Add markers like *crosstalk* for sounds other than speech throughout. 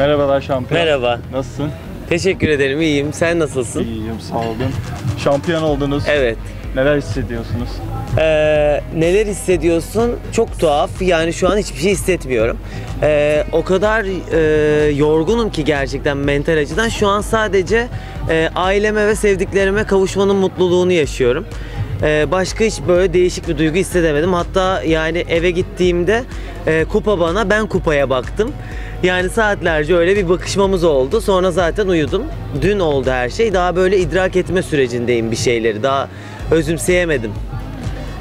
Merhabalar şampiyon. Merhaba. Nasılsın? Teşekkür ederim. iyiyim. Sen nasılsın? İyiyim sağ olun. Şampiyon oldunuz. Evet. Neler hissediyorsunuz? Ee, neler hissediyorsun? Çok tuhaf. Yani şu an hiçbir şey hissetmiyorum. Ee, o kadar e, yorgunum ki gerçekten mental açıdan. Şu an sadece e, aileme ve sevdiklerime kavuşmanın mutluluğunu yaşıyorum. Ee, başka hiç böyle değişik bir duygu hissedemedim. Hatta yani eve gittiğimde e, kupa bana, ben kupaya baktım. Yani saatlerce öyle bir bakışmamız oldu. Sonra zaten uyudum. Dün oldu her şey. Daha böyle idrak etme sürecindeyim bir şeyleri. Daha özümseyemedim.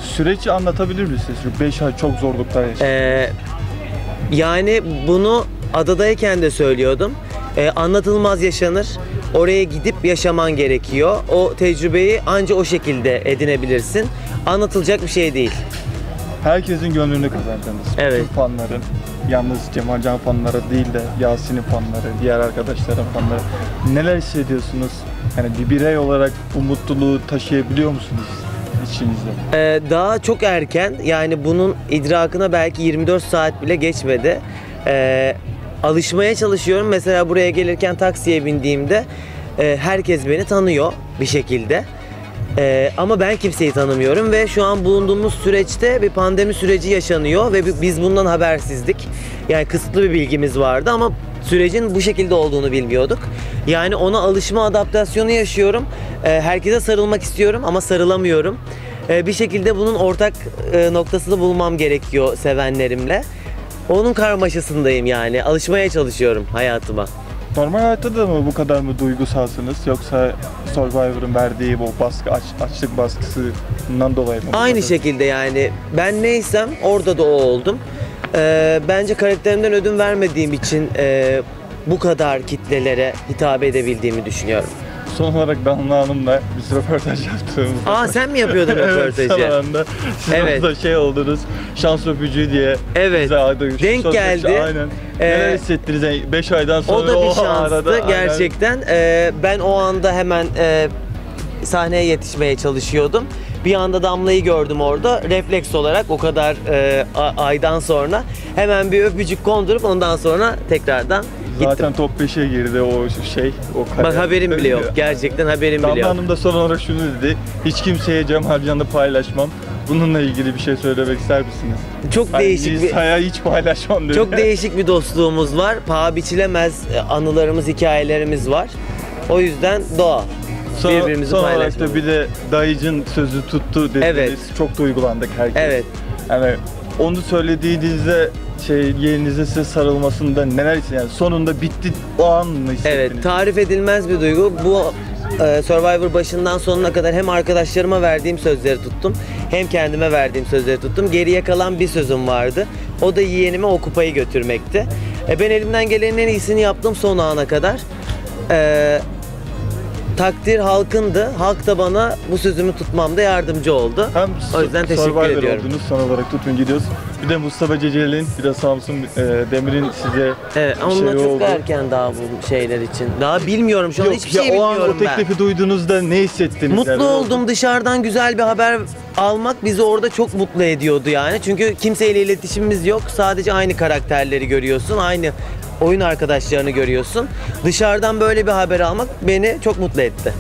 Süreci anlatabilir misiniz? Çünkü 5 ay çok zorluklar yaşadınız. Ee, yani bunu adadayken de söylüyordum. Ee, anlatılmaz yaşanır. Oraya gidip yaşaman gerekiyor. O tecrübeyi anca o şekilde edinebilirsin. Anlatılacak bir şey değil. Herkesin gönlünü kazandınız. Evet. Bütün fanların. Yalnız Cemalcan fanları değil de Yasin'in fanları, diğer arkadaşların fanları. Neler hissediyorsunuz? Yani bir birey olarak bu mutluluğu taşıyabiliyor musunuz içinizde? Ee, daha çok erken yani bunun idrakına belki 24 saat bile geçmedi. Ee, alışmaya çalışıyorum. Mesela buraya gelirken taksiye bindiğimde e, herkes beni tanıyor bir şekilde. Ee, ama ben kimseyi tanımıyorum ve şu an bulunduğumuz süreçte bir pandemi süreci yaşanıyor ve bi- biz bundan habersizdik. Yani kısıtlı bir bilgimiz vardı ama sürecin bu şekilde olduğunu bilmiyorduk. Yani ona alışma adaptasyonu yaşıyorum. Ee, herkese sarılmak istiyorum ama sarılamıyorum. Ee, bir şekilde bunun ortak e, noktasını bulmam gerekiyor sevenlerimle. Onun karmaşasındayım yani. Alışmaya çalışıyorum hayatıma. Normal hayatta da mı bu kadar mı duygusalsınız yoksa Survivor'ın verdiği bu baskı aç, açlık baskısından dolayı mı? Aynı şekilde yani ben neysem orada da o oldum. Ee, bence karakterimden ödün vermediğim için e, bu kadar kitlelere hitap edebildiğimi düşünüyorum. Son olarak Damla Hanım'la biz röportaj yaptığımızda. Aa sen mi yapıyordun *laughs* evet, röportajı? son anda siz Evet. orada şey oldunuz, şans öpücüğü diye Evet. bize adı Denk sözleşti. geldi. Aynen. Ee, Neler hissettiniz 5 aydan sonra O da bir şanstı arada, aynen. gerçekten. Ee, ben o anda hemen e, sahneye yetişmeye çalışıyordum. Bir anda Damla'yı gördüm orada. Refleks olarak o kadar e, aydan sonra hemen bir öpücük kondurup ondan sonra tekrardan gittim. Zaten top 5'e girdi o şey, o kare. Bak haberim bile yok. Gerçekten haberim bile Damla yok. Hanım da son olarak şunu dedi. Hiç kimseye Cem Harcan'ı paylaşmam. Bununla ilgili bir şey söylemek ister misiniz? Çok Hani değişik bir Nisa'ya hiç paylaşmam dedi. çok değişik bir dostluğumuz var. Paha biçilemez e, anılarımız, hikayelerimiz var. O yüzden doğa. Son, birbirimizi son olarak da bir de dayıcın sözü tuttu dediniz. Evet. Çok duygulandık herkes. Evet. Yani onu söylediğinizde şey yeğeninizin size sarılmasında neler hissettiniz? Yani sonunda bitti o an mı? Evet, tarif edilmez bir duygu. Bu e, Survivor başından sonuna kadar hem arkadaşlarıma verdiğim sözleri tuttum, hem kendime verdiğim sözleri tuttum. Geriye kalan bir sözüm vardı. O da yeğenime o kupayı götürmekti. E, ben elimden gelenin en iyisini yaptım son ana kadar. E, takdir halkındı. Halk da bana bu sözümü tutmamda yardımcı oldu. Hem O yüzden teşekkür Survivor ediyorum. oldunuz son olarak tutun gidiyoruz. Bir de Mustafa Ceceli'nin bir de Samsun e, Demir'in size Evet ama şey çok oldu. erken daha bu şeyler için. Daha bilmiyorum şu an Yok, hiçbir ya şey o an bilmiyorum o ben. teklifi duyduğunuzda ne hissettiniz? Mutlu yani? oldum dışarıdan güzel bir haber almak bizi orada çok mutlu ediyordu yani. Çünkü kimseyle iletişimimiz yok. Sadece aynı karakterleri görüyorsun. Aynı oyun arkadaşlarını görüyorsun. Dışarıdan böyle bir haber almak beni çok mutlu etti.